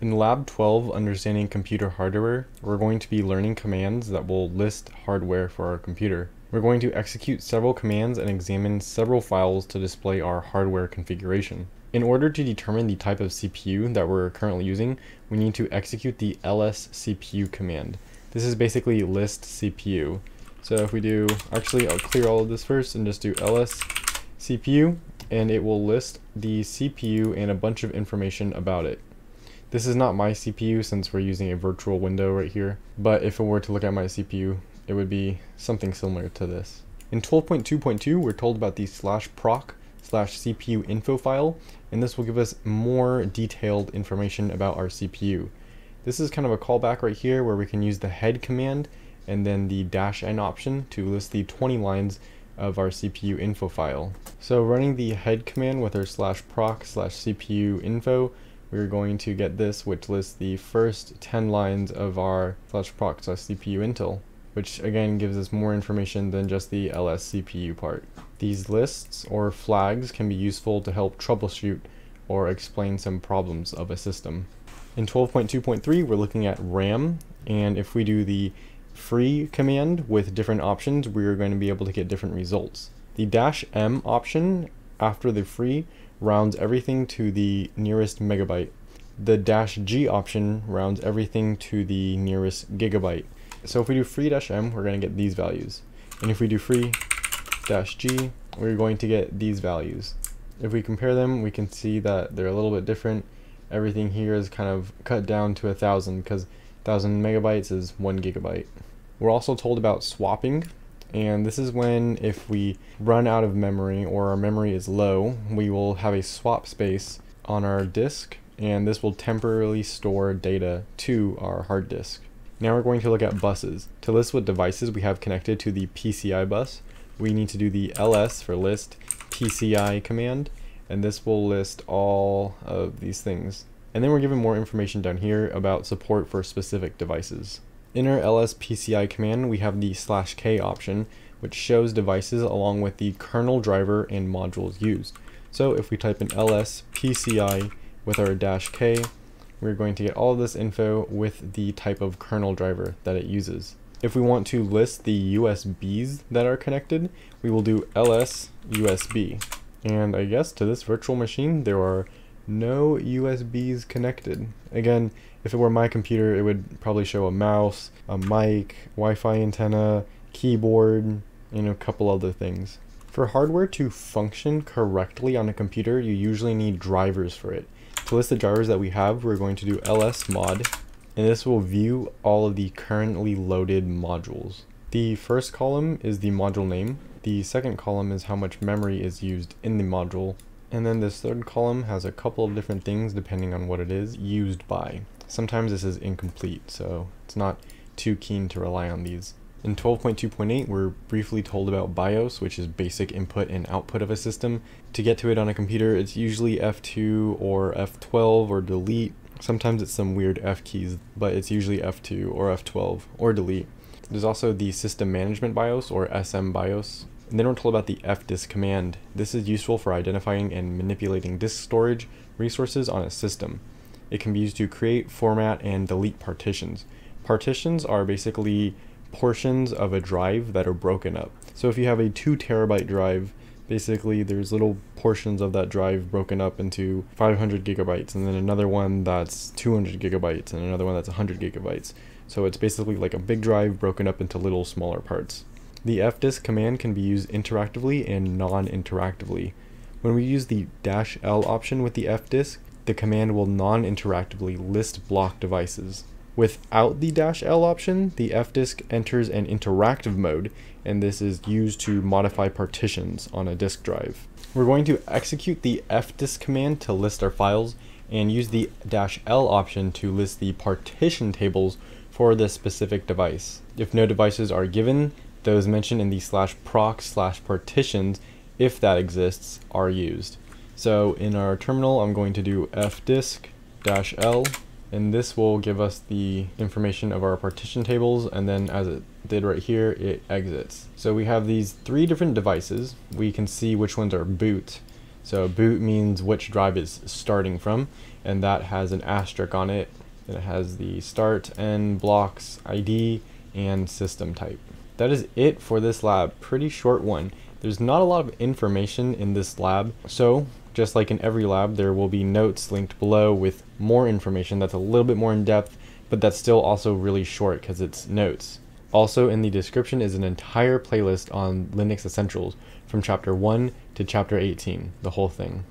In Lab 12, Understanding Computer Hardware, we're going to be learning commands that will list hardware for our computer. We're going to execute several commands and examine several files to display our hardware configuration. In order to determine the type of CPU that we're currently using, we need to execute the lscpu command. This is basically list CPU. So if we do, actually I'll clear all of this first and just do ls CPU and it will list the CPU and a bunch of information about it. This is not my CPU since we're using a virtual window right here, but if it were to look at my CPU, it would be something similar to this. In 12.2.2, we're told about the slash proc slash CPU info file, and this will give us more detailed information about our CPU. This is kind of a callback right here where we can use the head command and then the dash n option to list the 20 lines of our CPU info file. So running the head command with our slash proc slash CPU info we're going to get this which lists the first 10 lines of our slash proc CPU info which again gives us more information than just the ls CPU part. These lists or flags can be useful to help troubleshoot or explain some problems of a system. In 12.2.3 we're looking at RAM and if we do the free command with different options we're going to be able to get different results. The dash M option after the free rounds everything to the nearest megabyte. The dash G option rounds everything to the nearest gigabyte. So if we do free dash M, we're going to get these values. And if we do free dash G, we're going to get these values. If we compare them, we can see that they're a little bit different. Everything here is kind of cut down to a thousand because thousand megabytes is one gigabyte. We're also told about swapping and this is when if we run out of memory or our memory is low we will have a swap space on our disk and this will temporarily store data to our hard disk. Now we're going to look at buses. To list what devices we have connected to the PCI bus we need to do the ls for list PCI command and this will list all of these things. And then we're given more information down here about support for specific devices. In our lspci command, we have the slash k option, which shows devices along with the kernel driver and modules used. So if we type in lspci with our dash k, we're going to get all of this info with the type of kernel driver that it uses. If we want to list the USBs that are connected, we will do ls USB. And I guess to this virtual machine, there are no USBs connected. Again, if it were my computer, it would probably show a mouse, a mic, Wi-Fi antenna, keyboard, and a couple other things. For hardware to function correctly on a computer, you usually need drivers for it. To list the drivers that we have, we're going to do lsmod, and this will view all of the currently loaded modules. The first column is the module name, the second column is how much memory is used in the module, and then this third column has a couple of different things depending on what it is used by. Sometimes this is incomplete, so it's not too keen to rely on these. In 12.2.8, we're briefly told about BIOS, which is basic input and output of a system. To get to it on a computer, it's usually F2 or F12 or delete. Sometimes it's some weird F keys, but it's usually F2 or F12 or delete. There's also the System Management BIOS or SM BIOS, and then we're told about the fdisk command. This is useful for identifying and manipulating disk storage resources on a system. It can be used to create, format, and delete partitions. Partitions are basically portions of a drive that are broken up. So if you have a 2 terabyte drive, basically there's little portions of that drive broken up into 500 gigabytes and then another one that's 200 gigabytes and another one that's 100 gigabytes. So it's basically like a big drive broken up into little smaller parts. The fdisk command can be used interactively and non-interactively. When we use the dash "-l option with the fdisk, the command will non-interactively list block devices. Without the dash "-l option, the fdisk enters an interactive mode, and this is used to modify partitions on a disk drive. We're going to execute the fdisk command to list our files, and use the dash "-l option to list the partition tables for this specific device. If no devices are given, those mentioned in the slash proc slash partitions, if that exists, are used. So in our terminal, I'm going to do fdisk dash "-l, and this will give us the information of our partition tables, and then as it did right here, it exits. So we have these three different devices. We can see which ones are boot. So boot means which drive it's starting from, and that has an asterisk on it. It has the start end, blocks ID and system type. That is it for this lab. Pretty short one. There's not a lot of information in this lab, so just like in every lab, there will be notes linked below with more information that's a little bit more in depth, but that's still also really short because it's notes. Also in the description is an entire playlist on Linux Essentials from chapter 1 to chapter 18, the whole thing.